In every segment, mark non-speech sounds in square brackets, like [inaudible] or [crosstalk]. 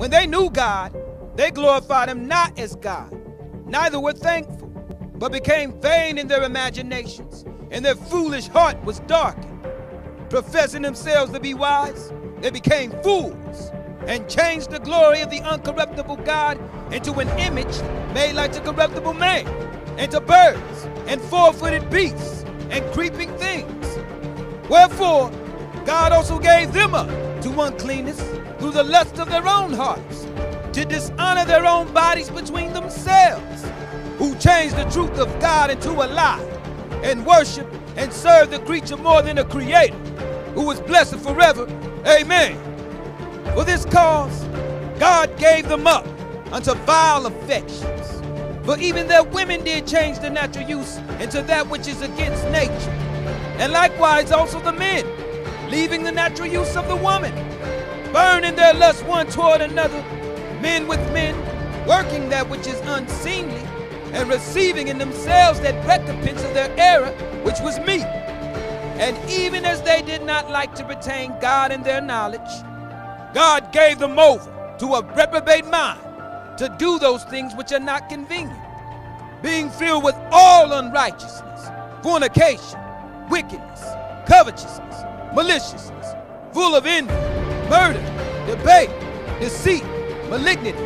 When they knew God, they glorified him not as God, neither were thankful, but became vain in their imaginations, and their foolish heart was darkened. Professing themselves to be wise, they became fools and changed the glory of the uncorruptible God into an image made like to corruptible man, and to birds, and four footed beasts, and creeping things. Wherefore, God also gave them up to uncleanness through the lust of their own hearts, to dishonor their own bodies between themselves, who changed the truth of God into a lie, and worship and serve the creature more than the Creator, who is blessed forever. Amen. For this cause, God gave them up unto vile affections. For even their women did change the natural use into that which is against nature. And likewise also the men, leaving the natural use of the woman, burning their lust one toward another, men with men, working that which is unseemly, and receiving in themselves that recompense of their error, which was meet. And even as they did not like to retain God in their knowledge, God gave them over to a reprobate mind to do those things which are not convenient, being filled with all unrighteousness, fornication, wickedness, covetousness, maliciousness, full of envy, murder, debate, deceit, malignity,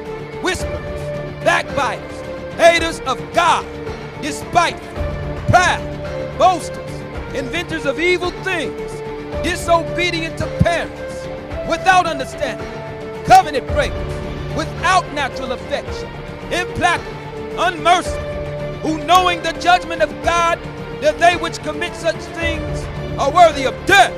whisperers, backbiters, haters of God, despiteful, proud, boasters, inventors of evil things, disobedient to parents, without understanding, covenant breakers, without natural affection, implacable, unmerciful, who knowing the judgment of God, that they which commit such things are worthy of death,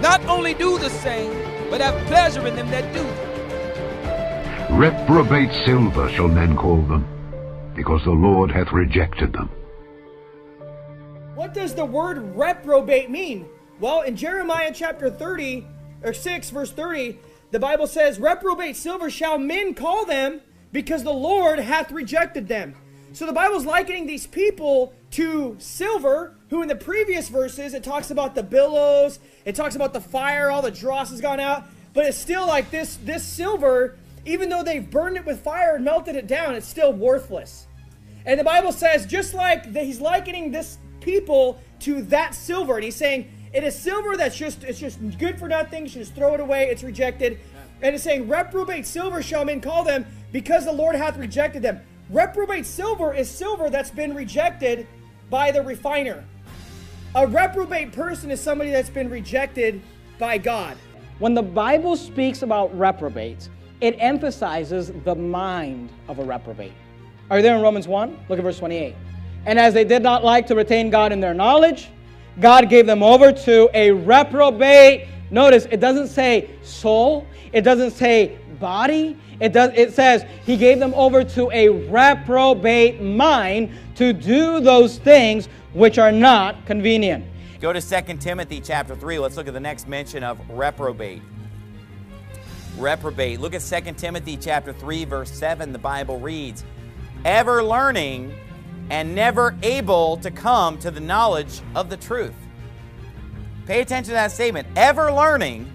not only do the same, but have pleasure in them that do them. Reprobate silver shall men call them, because the Lord hath rejected them. What does the word reprobate mean? Well, in Jeremiah chapter 30, or 6, verse 30, the Bible says, Reprobate silver shall men call them, because the Lord hath rejected them. So the Bible's likening these people to silver, who in the previous verses it talks about the billows, it talks about the fire, all the dross has gone out, but it's still like this this silver, even though they've burned it with fire and melted it down, it's still worthless. And the Bible says, just like that he's likening this people to that silver, and he's saying it is silver that's just it's just good for nothing, you should just throw it away, it's rejected. And it's saying, Reprobate silver shall men call them, because the Lord hath rejected them. Reprobate silver is silver that's been rejected by the refiner. A reprobate person is somebody that's been rejected by God. When the Bible speaks about reprobates, it emphasizes the mind of a reprobate. Are you there in Romans 1? Look at verse 28. And as they did not like to retain God in their knowledge, God gave them over to a reprobate. Notice it doesn't say soul, it doesn't say body. It does it says he gave them over to a reprobate mind to do those things which are not convenient. Go to 2 Timothy chapter 3. Let's look at the next mention of reprobate. Reprobate. Look at 2 Timothy chapter 3 verse 7. The Bible reads, "Ever learning and never able to come to the knowledge of the truth." Pay attention to that statement. Ever learning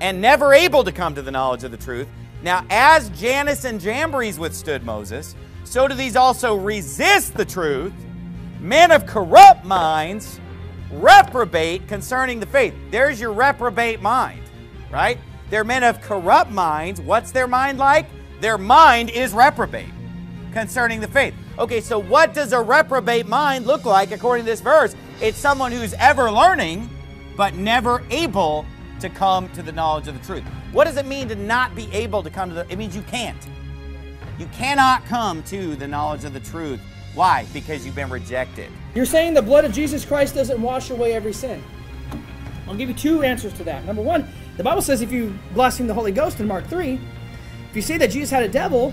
and never able to come to the knowledge of the truth. Now, as Jannes and Jambres withstood Moses, so do these also resist the truth. Men of corrupt minds reprobate concerning the faith. There's your reprobate mind, right? They're men of corrupt minds. What's their mind like? Their mind is reprobate concerning the faith. Okay, so what does a reprobate mind look like according to this verse? It's someone who's ever learning, but never able to come to the knowledge of the truth. What does it mean to not be able to come to the? It means you can't. You cannot come to the knowledge of the truth. Why? Because you've been rejected. You're saying the blood of Jesus Christ doesn't wash away every sin. I'll give you two answers to that. Number one, the Bible says if you blaspheme the Holy Ghost in Mark 3, if you say that Jesus had a devil,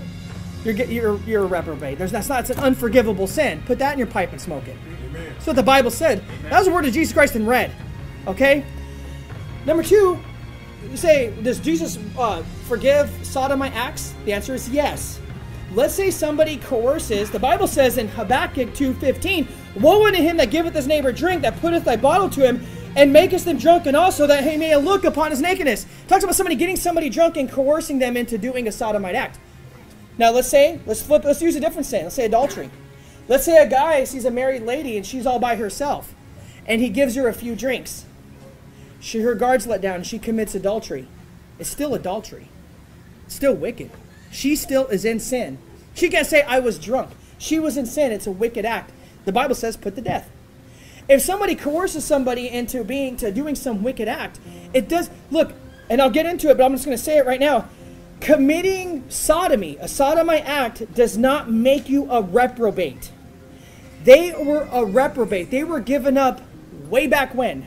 you're, you're, you're a reprobate. There's, that's not, it's an unforgivable sin. Put that in your pipe and smoke it. Amen. That's what the Bible said. Amen. That was the word of Jesus Christ in red. Okay? Number two, you say, does Jesus uh, forgive sodomite acts? The answer is yes. Let's say somebody coerces. The Bible says in Habakkuk 2.15, Woe unto him that giveth his neighbor drink, that putteth thy bottle to him, and maketh them drunken also that he may look upon his nakedness. Talks about somebody getting somebody drunk and coercing them into doing a sodomite act. Now let's say, let's flip, let's use a different sin. Let's say adultery. Let's say a guy sees a married lady and she's all by herself, and he gives her a few drinks. She, her guard's let down and she commits adultery. It's still adultery. It's still wicked. She still is in sin. She can't say, I was drunk. She was in sin. It's a wicked act. The Bible says, put to death. If somebody coerces somebody into being to doing some wicked act, it does look, and I'll get into it, but I'm just going to say it right now. Committing sodomy, a sodomite act, does not make you a reprobate. They were a reprobate. They were given up way back when.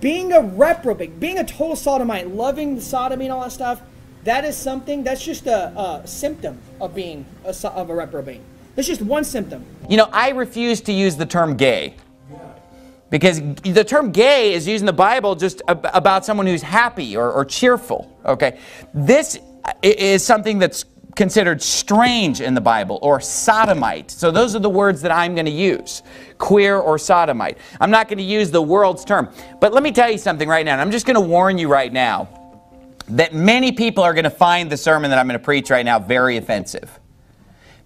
Being a reprobate, being a total sodomite, loving the sodomy and all that stuff, that is something that's just a, a symptom of being a, of a reprobate. That's just one symptom. You know, I refuse to use the term gay. Because the term gay is used in the Bible just about someone who's happy or, or cheerful. Okay, this is something that's considered strange in the Bible or sodomite. So those are the words that I'm going to use queer or sodomite. I'm not going to use the world's term. But let me tell you something right now. And I'm just going to warn you right now that many people are going to find the sermon that I'm going to preach right now very offensive.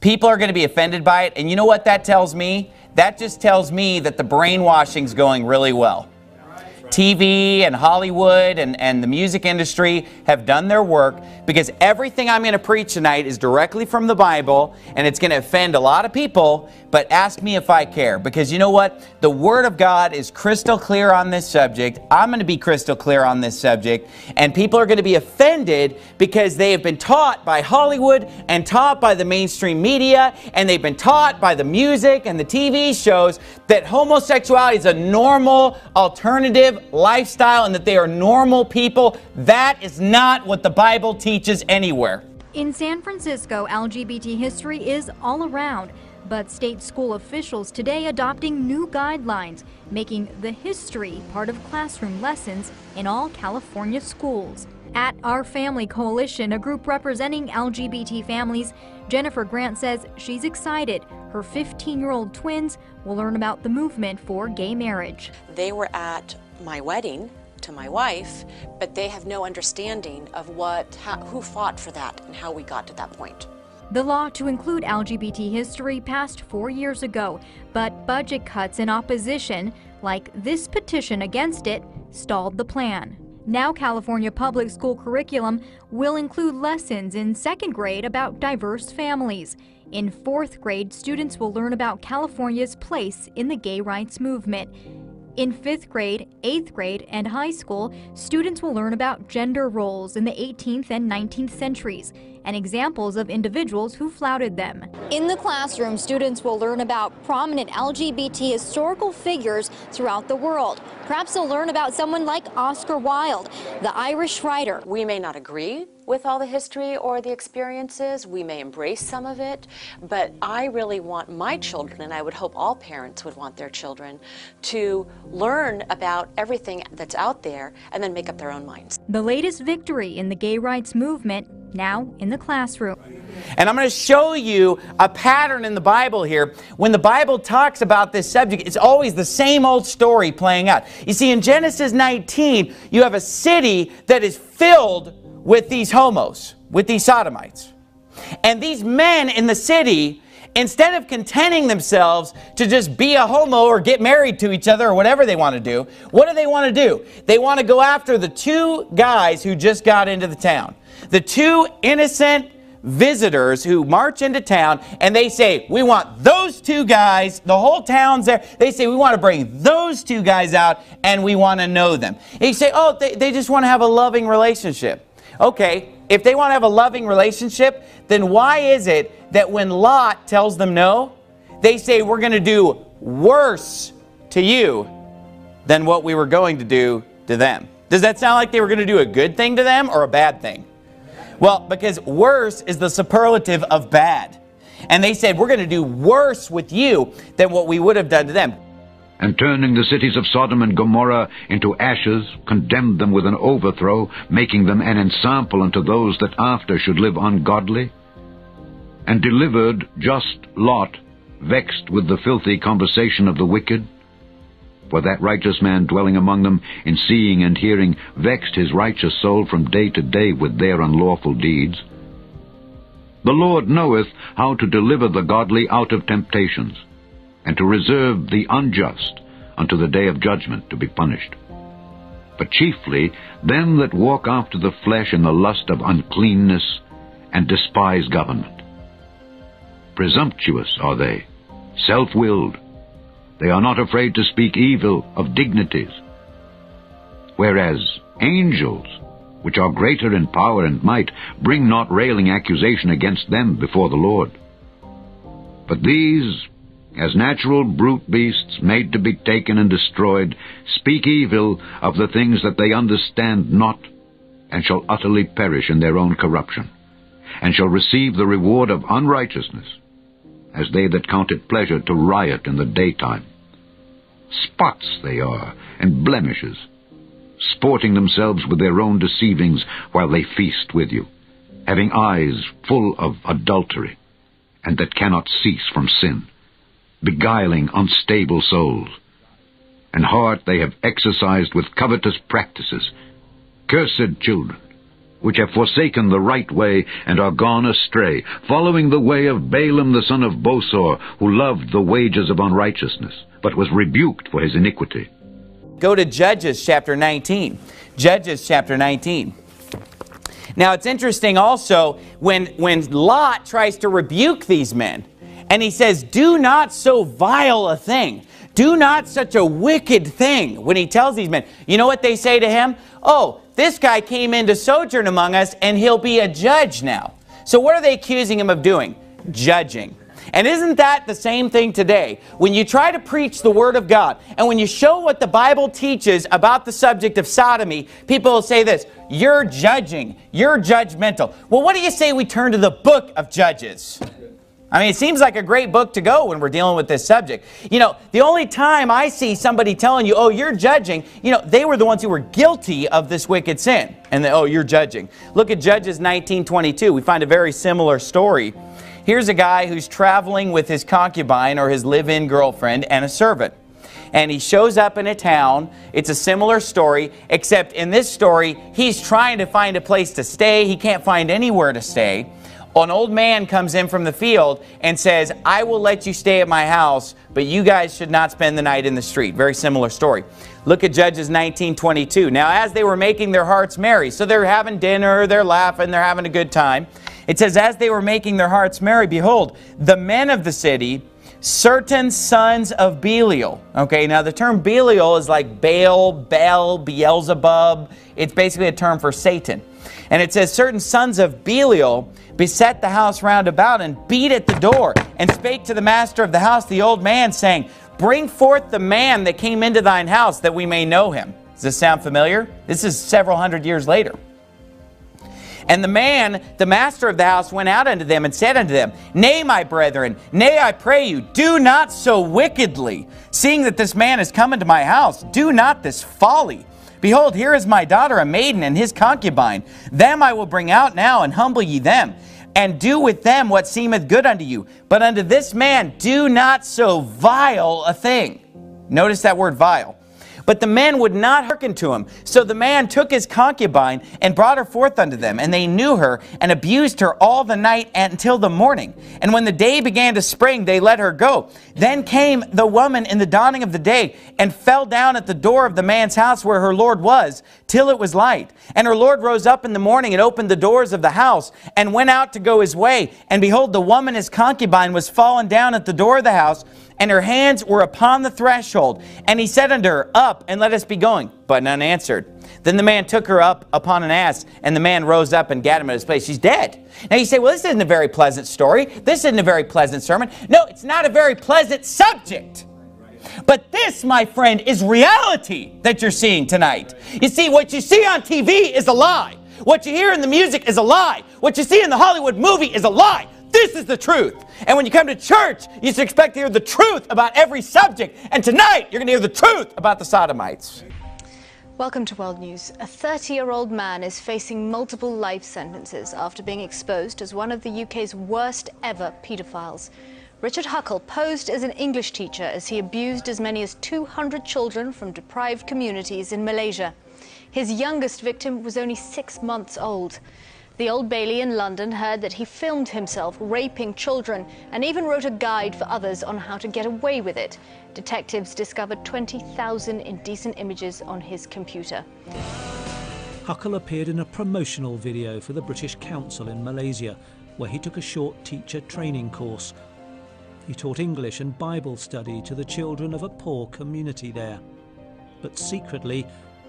People are going to be offended by it. And you know what that tells me? That just tells me that the brainwashing's going really well. TV and Hollywood and, and the music industry have done their work because everything I'm going to preach tonight is directly from the Bible and it's going to offend a lot of people, but ask me if I care because you know what? The Word of God is crystal clear on this subject. I'm going to be crystal clear on this subject and people are going to be offended because they have been taught by Hollywood and taught by the mainstream media and they've been taught by the music and the TV shows that homosexuality is a normal alternative lifestyle and that they are normal people. That is not what the Bible teaches anywhere. In San Francisco, LGBT history is all around, but state school officials today adopting new guidelines, making the history part of classroom lessons in all California schools. At Our Family Coalition, a group representing LGBT families, Jennifer Grant says she's excited. Her 15 year old twins will learn about the movement for gay marriage. They were at my wedding to my wife, but they have no understanding of what, how, who fought for that and how we got to that point. The law to include LGBT history passed four years ago, but budget cuts in opposition, like this petition against it, stalled the plan. Now California public school curriculum will include lessons in second grade about diverse families. In fourth grade, students will learn about California's place in the gay rights movement. In fifth grade, eighth grade, and high school, students will learn about gender roles in the 18th and 19th centuries and examples of individuals who flouted them. In the classroom, students will learn about prominent LGBT historical figures throughout the world. Perhaps they'll learn about someone like Oscar Wilde, the Irish writer. We may not agree with all the history or the experiences. We may embrace some of it, but I really want my children, and I would hope all parents would want their children, to learn about everything that's out there and then make up their own minds. The latest victory in the gay rights movement now in the classroom. And I'm going to show you a pattern in the Bible here. When the Bible talks about this subject, it's always the same old story playing out. You see, in Genesis 19, you have a city that is filled with these homos, with these sodomites. And these men in the city, instead of contenting themselves to just be a homo or get married to each other or whatever they want to do, what do they want to do? They want to go after the two guys who just got into the town. The two innocent visitors who march into town and they say, we want those two guys, the whole town's there. They say, we want to bring those two guys out and we want to know them. And you say, oh, they, they just want to have a loving relationship. Okay, if they want to have a loving relationship, then why is it that when Lot tells them no, they say, we're going to do worse to you than what we were going to do to them? Does that sound like they were going to do a good thing to them or a bad thing? Well, because worse is the superlative of bad. And they said, we're going to do worse with you than what we would have done to them. And turning the cities of Sodom and Gomorrah into ashes, condemned them with an overthrow, making them an ensample unto those that after should live ungodly. And delivered just Lot, vexed with the filthy conversation of the wicked. For that righteous man dwelling among them, in seeing and hearing, vexed his righteous soul from day to day with their unlawful deeds. The Lord knoweth how to deliver the godly out of temptations, and to reserve the unjust unto the day of judgment to be punished. But chiefly them that walk after the flesh in the lust of uncleanness, and despise government. Presumptuous are they, self-willed, they are not afraid to speak evil of dignities. Whereas angels, which are greater in power and might, bring not railing accusation against them before the Lord. But these, as natural brute beasts made to be taken and destroyed, speak evil of the things that they understand not, and shall utterly perish in their own corruption, and shall receive the reward of unrighteousness as they that count it pleasure to riot in the daytime. Spots they are, and blemishes, sporting themselves with their own deceivings while they feast with you, having eyes full of adultery, and that cannot cease from sin, beguiling unstable souls, and heart they have exercised with covetous practices, cursed children, which have forsaken the right way and are gone astray, following the way of Balaam the son of Bosor, who loved the wages of unrighteousness, but was rebuked for his iniquity. Go to Judges chapter 19. Judges chapter 19. Now it's interesting also when, when Lot tries to rebuke these men, and he says, Do not so vile a thing. Do not such a wicked thing. When he tells these men, you know what they say to him? Oh, this guy came in to sojourn among us and he'll be a judge now. So what are they accusing him of doing? Judging. And isn't that the same thing today? When you try to preach the Word of God and when you show what the Bible teaches about the subject of sodomy, people will say this, you're judging, you're judgmental. Well, what do you say we turn to the book of Judges? I mean, it seems like a great book to go when we're dealing with this subject. You know, the only time I see somebody telling you, oh, you're judging, you know, they were the ones who were guilty of this wicked sin. And they, oh, you're judging. Look at Judges 19.22. We find a very similar story. Here's a guy who's traveling with his concubine or his live-in girlfriend and a servant. And he shows up in a town. It's a similar story, except in this story, he's trying to find a place to stay. He can't find anywhere to stay. An old man comes in from the field and says, I will let you stay at my house, but you guys should not spend the night in the street. Very similar story. Look at Judges 19:22. Now, as they were making their hearts merry, so they're having dinner, they're laughing, they're having a good time. It says, as they were making their hearts merry, behold, the men of the city, certain sons of Belial. Okay, now the term Belial is like Baal, Baal, Beelzebub. It's basically a term for Satan. And it says, certain sons of Belial beset the house round about and beat at the door and spake to the master of the house, the old man, saying, Bring forth the man that came into thine house that we may know him. Does this sound familiar? This is several hundred years later. And the man, the master of the house, went out unto them and said unto them, Nay, my brethren, nay, I pray you, do not so wickedly. Seeing that this man is come into my house, do not this folly. Behold, here is my daughter, a maiden, and his concubine. Them I will bring out now, and humble ye them, and do with them what seemeth good unto you. But unto this man do not so vile a thing. Notice that word vile. But the men would not hearken to him. So the man took his concubine and brought her forth unto them. And they knew her and abused her all the night until the morning. And when the day began to spring, they let her go. Then came the woman in the dawning of the day and fell down at the door of the man's house where her Lord was till it was light. And her Lord rose up in the morning and opened the doors of the house and went out to go his way. And behold, the woman, his concubine, was fallen down at the door of the house and her hands were upon the threshold. And he said unto her, Up, and let us be going. But none answered. Then the man took her up upon an ass, and the man rose up and gat him at his place. She's dead. Now you say, well, this isn't a very pleasant story. This isn't a very pleasant sermon. No, it's not a very pleasant subject. But this, my friend, is reality that you're seeing tonight. You see, what you see on TV is a lie. What you hear in the music is a lie. What you see in the Hollywood movie is a lie. This is the truth. And when you come to church, you should expect to hear the truth about every subject. And tonight, you're going to hear the truth about the Sodomites. Welcome to World News. A 30-year-old man is facing multiple life sentences after being exposed as one of the UK's worst ever paedophiles. Richard Huckle posed as an English teacher as he abused as many as 200 children from deprived communities in Malaysia. His youngest victim was only six months old. The Old Bailey in London heard that he filmed himself raping children and even wrote a guide for others on how to get away with it. Detectives discovered 20,000 indecent images on his computer. Huckle appeared in a promotional video for the British Council in Malaysia, where he took a short teacher training course. He taught English and Bible study to the children of a poor community there. But secretly,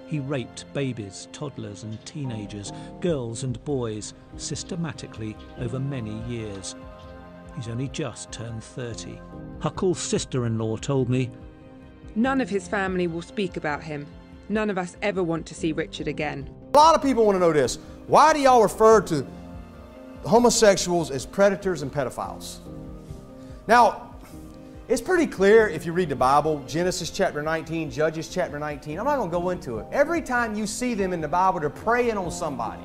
he raped babies, toddlers, and teenagers, girls and boys, systematically over many years. He's only just turned 30. Huckle's sister in law told me None of his family will speak about him. None of us ever want to see Richard again. A lot of people want to know this. Why do y'all refer to homosexuals as predators and pedophiles? Now, it's pretty clear if you read the Bible, Genesis chapter 19, Judges chapter 19. I'm not going to go into it. Every time you see them in the Bible, they're preying on somebody.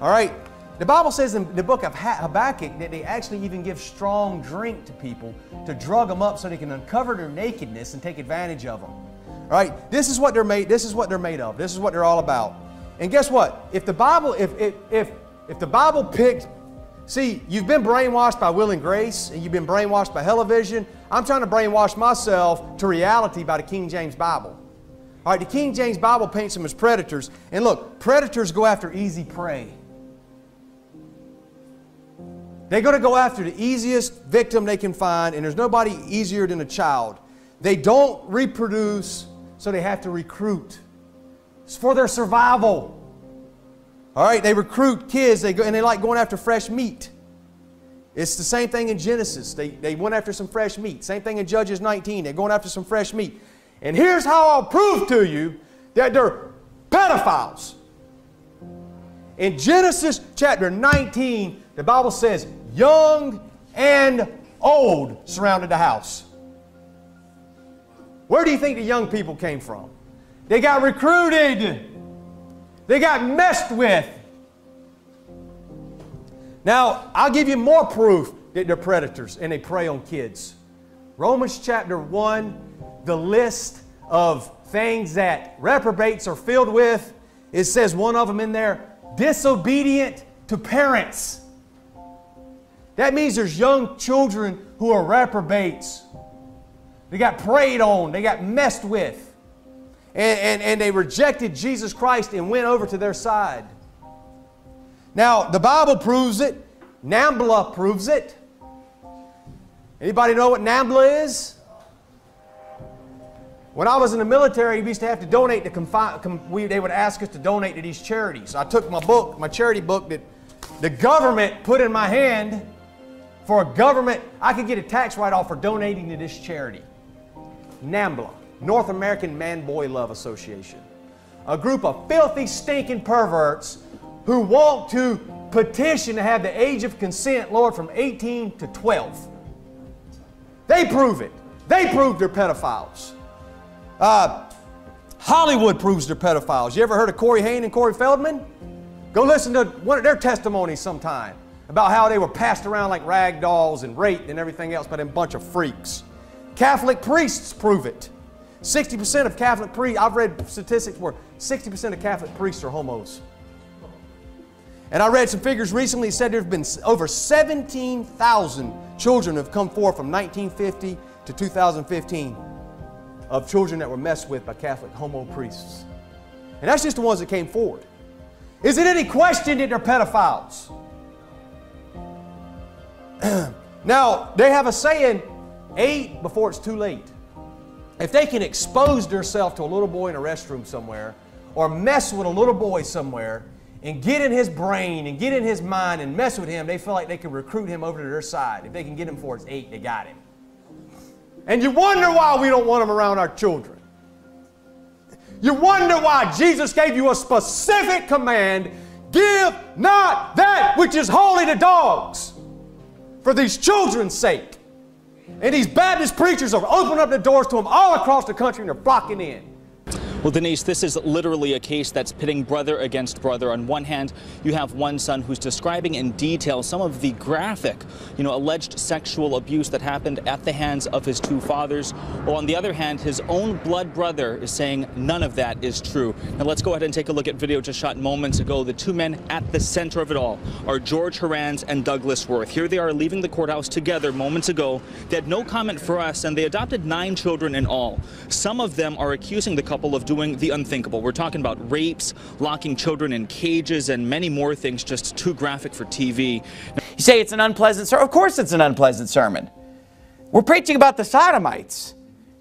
All right? The Bible says in the book of Habakkuk that they actually even give strong drink to people to drug them up so they can uncover their nakedness and take advantage of them. All right? This is what they're made this is what they're made of. This is what they're all about. And guess what? If the Bible if if if, if the Bible picked See, you've been brainwashed by Will and Grace, and you've been brainwashed by television. I'm trying to brainwash myself to reality by the King James Bible. All right, the King James Bible paints them as predators. And look, predators go after easy prey. They're going to go after the easiest victim they can find, and there's nobody easier than a child. They don't reproduce, so they have to recruit. It's for their survival. All right, they recruit kids they go, and they like going after fresh meat. It's the same thing in Genesis. They, they went after some fresh meat. Same thing in Judges 19. They're going after some fresh meat. And here's how I'll prove to you that they're pedophiles. In Genesis chapter 19, the Bible says, young and old surrounded the house. Where do you think the young people came from? They got recruited. They got messed with. Now, I'll give you more proof that they're predators and they prey on kids. Romans chapter 1, the list of things that reprobates are filled with, it says one of them in there disobedient to parents. That means there's young children who are reprobates. They got preyed on, they got messed with and, and, and they rejected Jesus Christ and went over to their side. Now, the Bible proves it. NAMBLA proves it. Anybody know what NAMBLA is? When I was in the military, we used to have to donate to confi- com- we, they would ask us to donate to these charities. I took my book, my charity book that the government put in my hand for a government, I could get a tax write-off for donating to this charity. NAMBLA. North American Man Boy Love Association. A group of filthy, stinking perverts who want to petition to have the age of consent lowered from 18 to 12. They prove it. They prove they're pedophiles. Uh, Hollywood proves they're pedophiles. You ever heard of Corey Haim and Corey Feldman? Go listen to one of their testimonies sometime about how they were passed around like rag dolls and raped and everything else by a bunch of freaks. Catholic priests prove it. 60% of Catholic priests, I've read statistics where 60% of Catholic priests are homos. And I read some figures recently said there have been over 17,000 children have come forth from 1950 to 2015 of children that were messed with by Catholic homo priests. And that's just the ones that came forward. Is it any question that they're pedophiles? [clears throat] now, they have a saying, eight before it's too late. If they can expose themselves to a little boy in a restroom somewhere or mess with a little boy somewhere and get in his brain and get in his mind and mess with him, they feel like they can recruit him over to their side. If they can get him for his eight, they got him. And you wonder why we don't want him around our children. You wonder why Jesus gave you a specific command give not that which is holy to dogs for these children's sake. And these Baptist preachers are opening up the doors to them all across the country and they're flocking in. Well, Denise, this is literally a case that's pitting brother against brother. On one hand, you have one son who's describing in detail some of the graphic, you know, alleged sexual abuse that happened at the hands of his two fathers. On the other hand, his own blood brother is saying none of that is true. Now let's go ahead and take a look at video just shot moments ago. The two men at the center of it all are George Harasz and Douglas Wirth. Here they are leaving the courthouse together moments ago. They had no comment for us, and they adopted nine children in all. Some of them are accusing the couple of doing the unthinkable. We're talking about rapes, locking children in cages, and many more things just too graphic for TV. You say it's an unpleasant sermon? Of course it's an unpleasant sermon. We're preaching about the sodomites.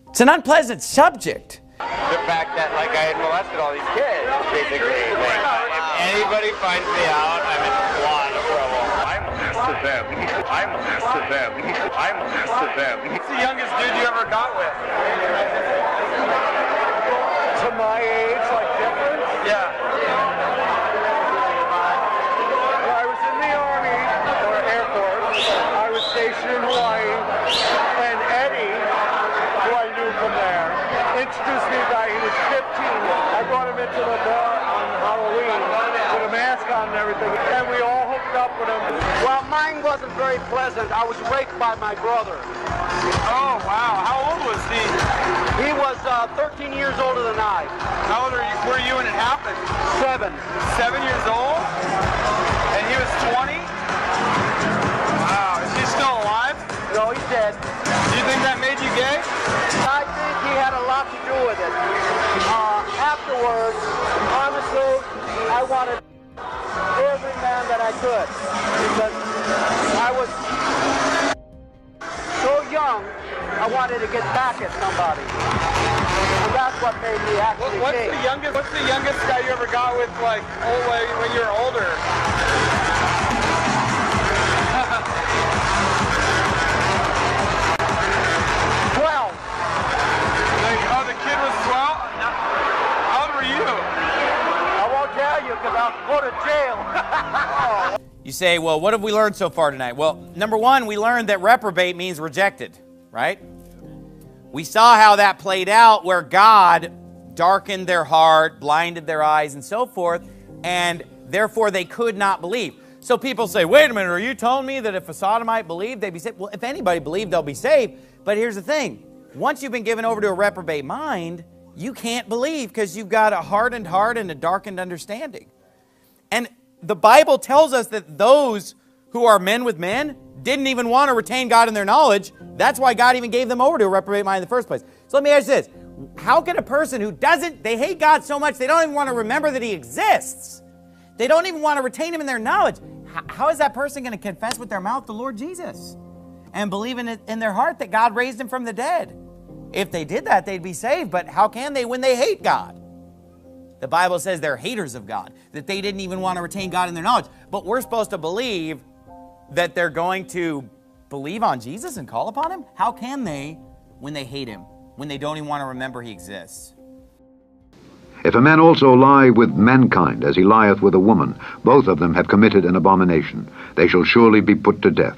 It's an unpleasant subject. The fact that like I had molested all these kids, basically. Like, if anybody finds me out, I'm in a lot of trouble. I molested them. I molested them. I molested them. What's the youngest dude you ever got with? To my age, like different? Yeah. Well, I was in the Army or Air Force. I was stationed in Hawaii, and Eddie, who I knew from there, introduced me to a guy. He was 15. I brought him into the bar on Halloween with a mask on and everything, and we all hooked up with him. Well, mine wasn't very pleasant. I was raped by my brother. Oh, wow. How uh, 13 years older than I. How old are you, were you when it happened? Seven. Seven years old? And he was 20? Wow. Is he still alive? No, he's dead. Do you think that made you gay? I think he had a lot to do with it. Uh, afterwards, honestly, I wanted every man that I could because I was so young, I wanted to get back at somebody. And that's what made me actually What's gay. the youngest? What's the youngest guy you ever got with, like, old when when you were older? [laughs] Twelve. Like, oh, kid was twelve. How old were you? I won't tell you because I'll go to jail. [laughs] You say, well, what have we learned so far tonight? Well, number one, we learned that reprobate means rejected, right? We saw how that played out where God darkened their heart, blinded their eyes, and so forth, and therefore they could not believe. So people say, wait a minute, are you telling me that if a sodomite believed, they'd be saved? Well, if anybody believed, they'll be saved. But here's the thing once you've been given over to a reprobate mind, you can't believe because you've got a hardened heart and a darkened understanding. And the Bible tells us that those who are men with men didn't even want to retain God in their knowledge. That's why God even gave them over to a reprobate mind in the first place. So let me ask this. How can a person who doesn't, they hate God so much, they don't even want to remember that He exists. They don't even want to retain Him in their knowledge. H- how is that person going to confess with their mouth the Lord Jesus and believe in it in their heart that God raised Him from the dead? If they did that, they'd be saved. But how can they when they hate God? The Bible says they're haters of God, that they didn't even want to retain God in their knowledge. But we're supposed to believe that they're going to believe on Jesus and call upon Him? How can they when they hate Him, when they don't even want to remember He exists? If a man also lie with mankind as he lieth with a woman, both of them have committed an abomination. They shall surely be put to death.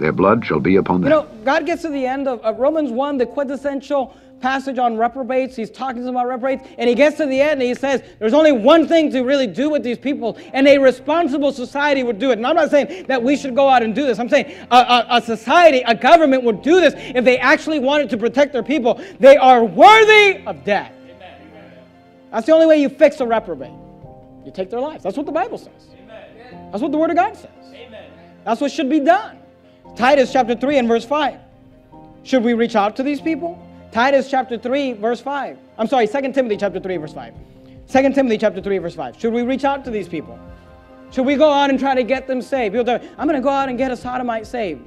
Their blood shall be upon them. You know, God gets to the end of, of Romans 1, the quintessential passage on reprobates. He's talking to them about reprobates, and he gets to the end and he says, There's only one thing to really do with these people, and a responsible society would do it. And I'm not saying that we should go out and do this. I'm saying a, a, a society, a government would do this if they actually wanted to protect their people. They are worthy of death. That's the only way you fix a reprobate. You take their lives. That's what the Bible says. That's what the Word of God says. That's what should be done. Titus chapter 3 and verse 5. Should we reach out to these people? Titus chapter 3, verse 5. I'm sorry, 2 Timothy chapter 3, verse 5. 2 Timothy chapter 3, verse 5. Should we reach out to these people? Should we go out and try to get them saved? People I'm going to go out and get a sodomite saved.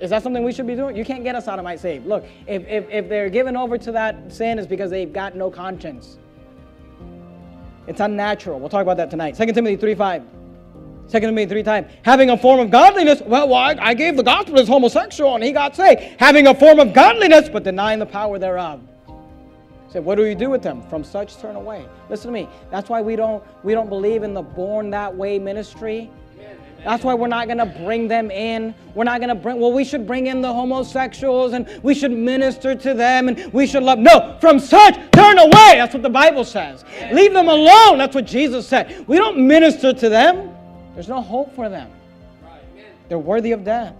Is that something we should be doing? You can't get a sodomite saved. Look, if, if, if they're given over to that sin, it's because they've got no conscience. It's unnatural. We'll talk about that tonight. 2 Timothy 3 5. 2 Timothy 3 times. Having a form of godliness. Well, well I, gave the gospel as homosexual and he got saved. Having a form of godliness, but denying the power thereof. Say, what do you do with them? From such turn away. Listen to me. That's why we don't we don't believe in the born that way ministry. That's why we're not going to bring them in. We're not going to bring, well, we should bring in the homosexuals and we should minister to them and we should love. No, from such, turn away. That's what the Bible says. Leave them alone. That's what Jesus said. We don't minister to them, there's no hope for them. They're worthy of death.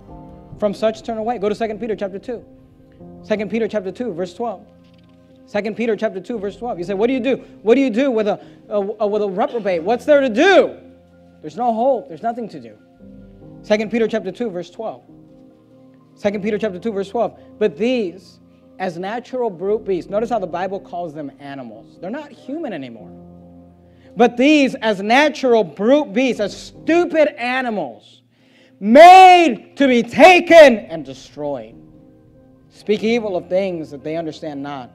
From such, turn away. Go to 2 Peter chapter 2. 2 Peter chapter 2, verse 12. 2 Peter chapter 2, verse 12. You say, what do you do? What do you do with a, a, a with a reprobate? What's there to do? There's no hope. There's nothing to do. 2 Peter chapter 2, verse 12. 2 Peter chapter 2, verse 12. But these, as natural brute beasts, notice how the Bible calls them animals. They're not human anymore. But these, as natural brute beasts, as stupid animals, made to be taken and destroyed, speak evil of things that they understand not,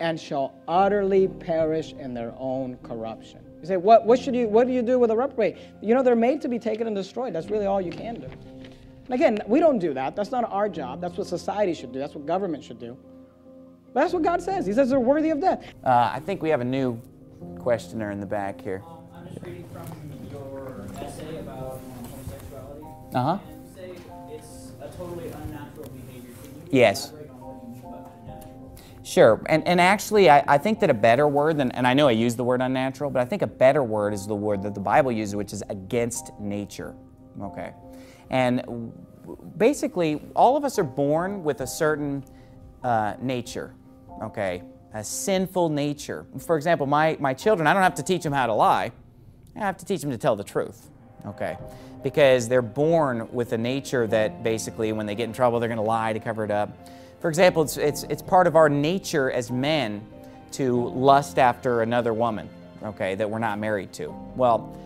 and shall utterly perish in their own corruption. You say, what, what, should you, what do you do with a reprobate? You know, they're made to be taken and destroyed. That's really all you can do. And again, we don't do that. That's not our job. That's what society should do. That's what government should do. But that's what God says. He says they're worthy of death. Uh, I think we have a new questioner in the back here. I'm just reading from your essay about um, homosexuality. Uh huh. You say it's a totally unnatural behavior. Can you Yes. elaborate on what you mean by unnatural? Sure. And, and actually, I, I think that a better word, than, and I know I use the word unnatural, but I think a better word is the word that the Bible uses, which is against nature. Okay. And basically, all of us are born with a certain uh, nature. Okay. A sinful nature. For example, my, my children, I don't have to teach them how to lie, I have to teach them to tell the truth. Okay. Because they're born with a nature that basically, when they get in trouble, they're going to lie to cover it up. For example, it's, it's, it's part of our nature as men to lust after another woman, okay, that we're not married to. Well,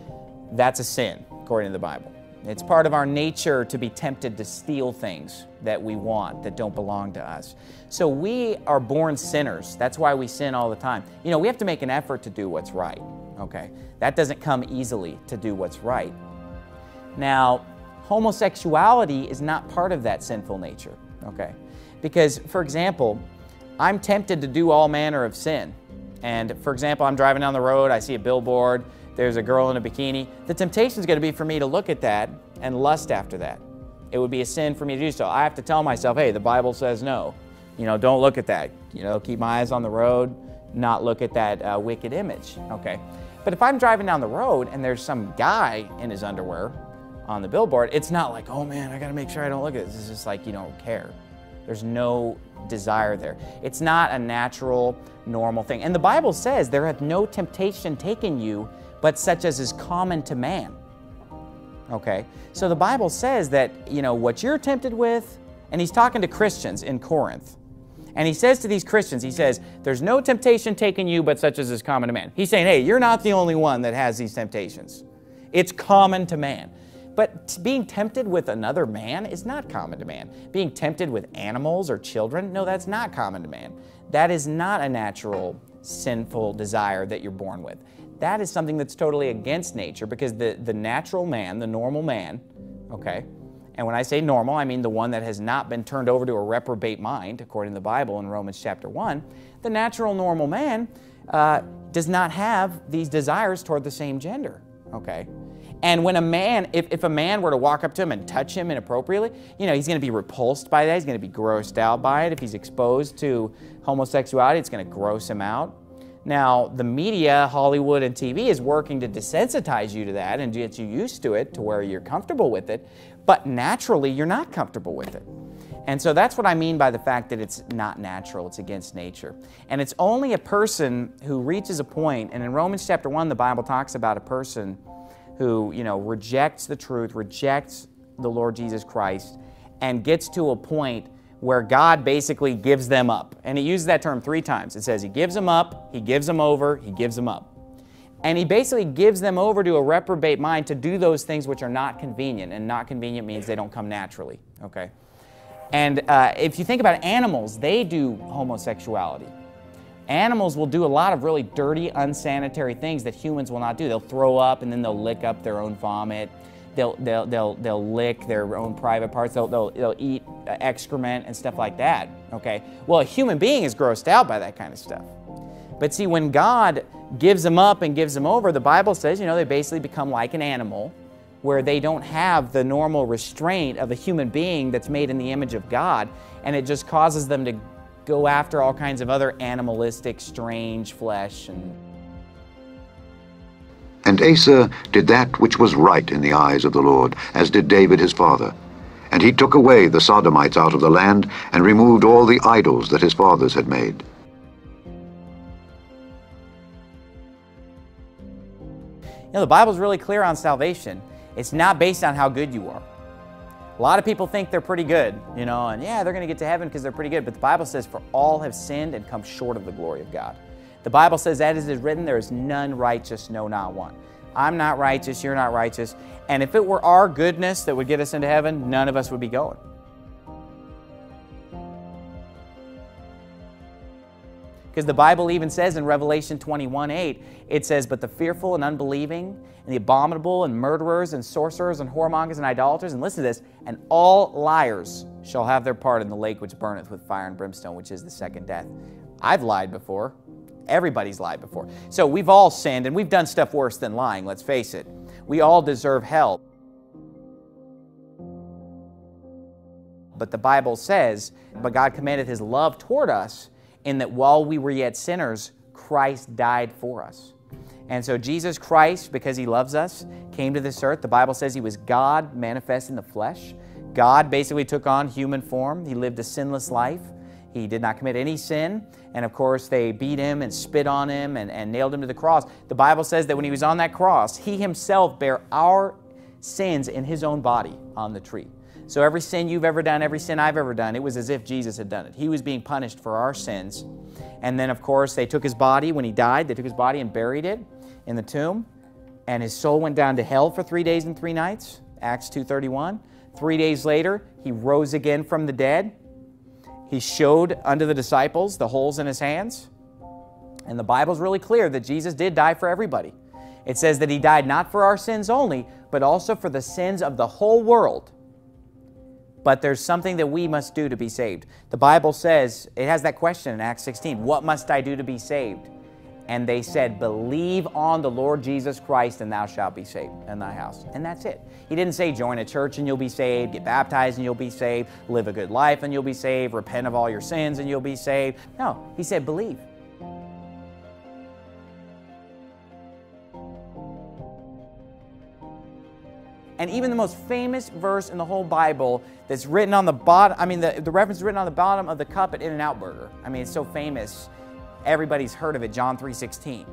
that's a sin, according to the Bible. It's part of our nature to be tempted to steal things that we want that don't belong to us. So we are born sinners. That's why we sin all the time. You know, we have to make an effort to do what's right, okay? That doesn't come easily to do what's right. Now, homosexuality is not part of that sinful nature, okay? Because, for example, I'm tempted to do all manner of sin. And, for example, I'm driving down the road, I see a billboard, there's a girl in a bikini. The temptation is going to be for me to look at that and lust after that. It would be a sin for me to do so. I have to tell myself, hey, the Bible says no. You know, don't look at that. You know, keep my eyes on the road, not look at that uh, wicked image. Okay. But if I'm driving down the road and there's some guy in his underwear on the billboard, it's not like, oh man, I got to make sure I don't look at this. It's just like you don't care. There's no desire there. It's not a natural, normal thing. And the Bible says, there hath no temptation taken you, but such as is common to man. Okay? So the Bible says that, you know, what you're tempted with, and he's talking to Christians in Corinth. And he says to these Christians, he says, There's no temptation taken you but such as is common to man. He's saying, Hey, you're not the only one that has these temptations. It's common to man. But being tempted with another man is not common to man. Being tempted with animals or children, no, that's not common to man. That is not a natural, sinful desire that you're born with. That is something that's totally against nature because the, the natural man, the normal man, okay, and when I say normal, I mean the one that has not been turned over to a reprobate mind, according to the Bible in Romans chapter 1. The natural normal man uh, does not have these desires toward the same gender, okay? And when a man, if, if a man were to walk up to him and touch him inappropriately, you know, he's going to be repulsed by that. He's going to be grossed out by it. If he's exposed to homosexuality, it's going to gross him out. Now, the media, Hollywood, and TV is working to desensitize you to that and get you used to it to where you're comfortable with it, but naturally, you're not comfortable with it. And so that's what I mean by the fact that it's not natural, it's against nature. And it's only a person who reaches a point, and in Romans chapter 1, the Bible talks about a person who, you know, rejects the truth, rejects the Lord Jesus Christ, and gets to a point where God basically gives them up. And he uses that term three times. It says he gives them up, he gives them over, he gives them up. And he basically gives them over to a reprobate mind to do those things which are not convenient. And not convenient means they don't come naturally, okay? And uh, if you think about animals, they do homosexuality. Animals will do a lot of really dirty, unsanitary things that humans will not do. They'll throw up and then they'll lick up their own vomit. They'll, they'll, they'll, they'll lick their own private parts. They'll, they'll, they'll eat excrement and stuff like that. Okay? Well, a human being is grossed out by that kind of stuff. But see, when God gives them up and gives them over, the Bible says, you know, they basically become like an animal where they don't have the normal restraint of a human being that's made in the image of God, and it just causes them to go after all kinds of other animalistic, strange flesh and And Asa did that which was right in the eyes of the Lord, as did David his father. And he took away the Sodomites out of the land, and removed all the idols that his fathers had made. You know, the Bible's really clear on salvation. It's not based on how good you are. A lot of people think they're pretty good, you know, and yeah, they're going to get to heaven because they're pretty good. But the Bible says, For all have sinned and come short of the glory of God. The Bible says, That is written, there is none righteous, no, not one. I'm not righteous, you're not righteous. And if it were our goodness that would get us into heaven, none of us would be going. Because the Bible even says in Revelation 21 8, it says, But the fearful and unbelieving, and the abominable, and murderers, and sorcerers, and whoremongers, and idolaters, and listen to this, and all liars shall have their part in the lake which burneth with fire and brimstone, which is the second death. I've lied before. Everybody's lied before. So we've all sinned, and we've done stuff worse than lying, let's face it. We all deserve hell. But the Bible says, But God commanded His love toward us in that while we were yet sinners, Christ died for us. And so Jesus Christ, because he loves us, came to this earth. The Bible says he was God manifest in the flesh. God basically took on human form. He lived a sinless life. He did not commit any sin. And of course, they beat him and spit on him and, and nailed him to the cross. The Bible says that when he was on that cross, he himself bare our sins in his own body on the tree. So every sin you've ever done, every sin I've ever done, it was as if Jesus had done it. He was being punished for our sins. And then, of course, they took his body when he died. They took his body and buried it in the tomb. And his soul went down to hell for three days and three nights, Acts 2.31. Three days later, he rose again from the dead. He showed unto the disciples the holes in his hands. And the Bible's really clear that Jesus did die for everybody. It says that he died not for our sins only, but also for the sins of the whole world but there's something that we must do to be saved. The Bible says, it has that question in Acts 16 What must I do to be saved? And they said, Believe on the Lord Jesus Christ, and thou shalt be saved in thy house. And that's it. He didn't say, Join a church and you'll be saved, get baptized and you'll be saved, live a good life and you'll be saved, repent of all your sins and you'll be saved. No, he said, Believe. And even the most famous verse in the whole Bible that's written on the bottom, I mean, the, the reference is written on the bottom of the cup at In-N-Out Burger. I mean, it's so famous. Everybody's heard of it, John 3.16.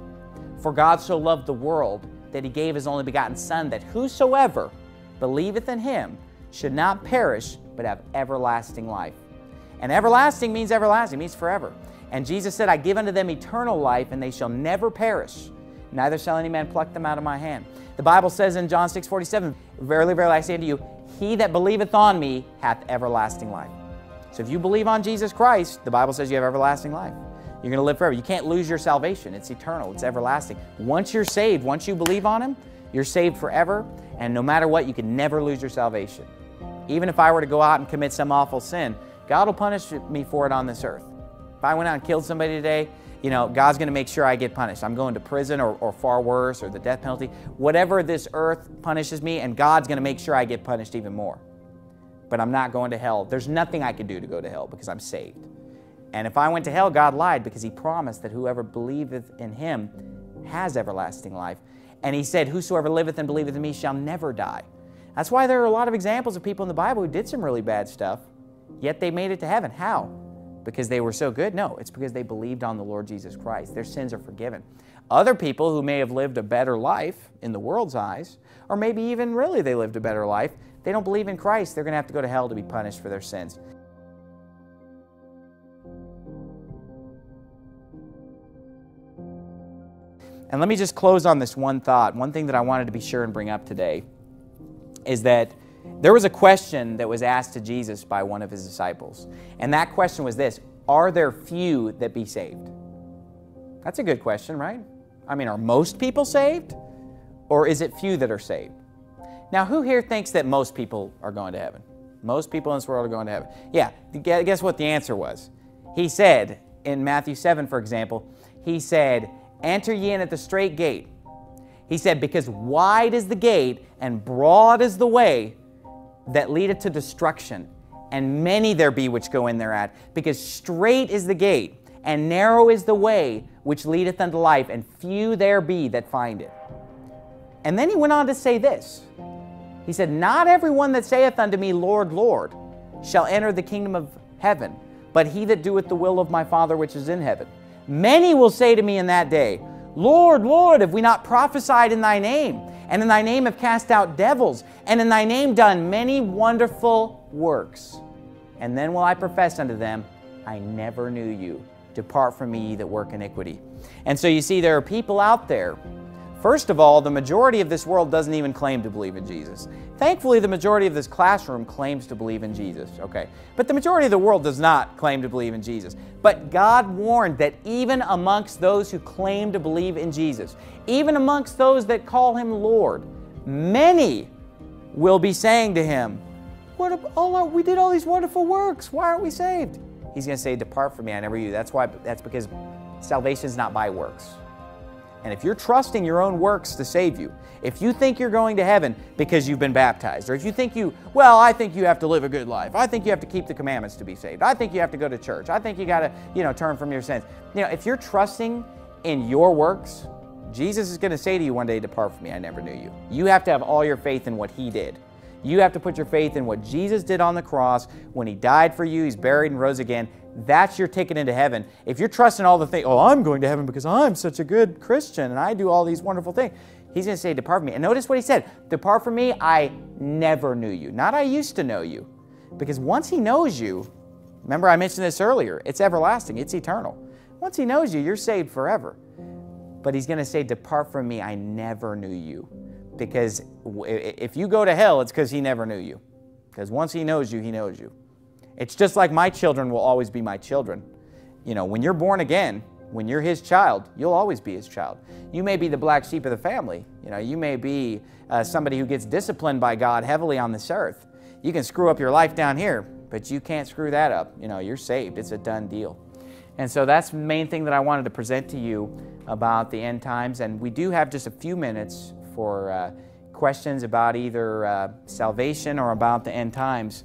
For God so loved the world that he gave his only begotten Son, that whosoever believeth in him should not perish, but have everlasting life. And everlasting means everlasting, means forever. And Jesus said, I give unto them eternal life, and they shall never perish, neither shall any man pluck them out of my hand. The Bible says in John 6 47, Verily, verily, I say unto you, he that believeth on me hath everlasting life. So if you believe on Jesus Christ, the Bible says you have everlasting life. You're going to live forever. You can't lose your salvation. It's eternal, it's everlasting. Once you're saved, once you believe on Him, you're saved forever. And no matter what, you can never lose your salvation. Even if I were to go out and commit some awful sin, God will punish me for it on this earth. If I went out and killed somebody today, you know, God's going to make sure I get punished. I'm going to prison or, or far worse or the death penalty. Whatever this earth punishes me, and God's going to make sure I get punished even more. But I'm not going to hell. There's nothing I can do to go to hell because I'm saved. And if I went to hell, God lied because He promised that whoever believeth in Him has everlasting life. And He said, Whosoever liveth and believeth in me shall never die. That's why there are a lot of examples of people in the Bible who did some really bad stuff, yet they made it to heaven. How? because they were so good? No, it's because they believed on the Lord Jesus Christ. Their sins are forgiven. Other people who may have lived a better life in the world's eyes, or maybe even really they lived a better life, they don't believe in Christ. They're going to have to go to hell to be punished for their sins. And let me just close on this one thought. One thing that I wanted to be sure and bring up today is that there was a question that was asked to Jesus by one of his disciples. And that question was this Are there few that be saved? That's a good question, right? I mean, are most people saved? Or is it few that are saved? Now, who here thinks that most people are going to heaven? Most people in this world are going to heaven. Yeah, guess what the answer was? He said in Matthew 7, for example, he said, Enter ye in at the strait gate. He said, Because wide is the gate and broad is the way that leadeth to destruction, and many there be which go in thereat. Because strait is the gate and narrow is the way which leadeth unto life, and few there be that find it. And then he went on to say this He said, Not everyone that saith unto me, Lord, Lord, shall enter the kingdom of heaven, but he that doeth the will of my Father which is in heaven. Many will say to me in that day, Lord, Lord, have we not prophesied in thy name? And in thy name have cast out devils, and in thy name done many wonderful works. And then will I profess unto them, I never knew you. Depart from me, ye that work iniquity. And so you see, there are people out there. First of all, the majority of this world doesn't even claim to believe in Jesus. Thankfully, the majority of this classroom claims to believe in Jesus, okay? But the majority of the world does not claim to believe in Jesus. But God warned that even amongst those who claim to believe in Jesus, even amongst those that call him Lord, many will be saying to him, what our, oh, we did all these wonderful works. Why aren't we saved? He's going to say, Depart from me, I never knew you. That's why that's because salvation is not by works. And if you're trusting your own works to save you, if you think you're going to heaven because you've been baptized, or if you think you, well, I think you have to live a good life. I think you have to keep the commandments to be saved. I think you have to go to church. I think you got to, you know, turn from your sins. You know, if you're trusting in your works, Jesus is going to say to you one day, Depart from me, I never knew you. You have to have all your faith in what He did. You have to put your faith in what Jesus did on the cross when He died for you, He's buried and rose again. That's your ticket into heaven. If you're trusting all the things, oh, I'm going to heaven because I'm such a good Christian and I do all these wonderful things. He's going to say, Depart from me. And notice what he said Depart from me, I never knew you. Not I used to know you. Because once he knows you, remember I mentioned this earlier, it's everlasting, it's eternal. Once he knows you, you're saved forever. But he's going to say, Depart from me, I never knew you. Because if you go to hell, it's because he never knew you. Because once he knows you, he knows you. It's just like my children will always be my children. You know, when you're born again, when you're his child, you'll always be his child. You may be the black sheep of the family. You know, you may be uh, somebody who gets disciplined by God heavily on this earth. You can screw up your life down here, but you can't screw that up. You know, you're saved. It's a done deal. And so that's the main thing that I wanted to present to you about the end times. And we do have just a few minutes for uh, questions about either uh, salvation or about the end times.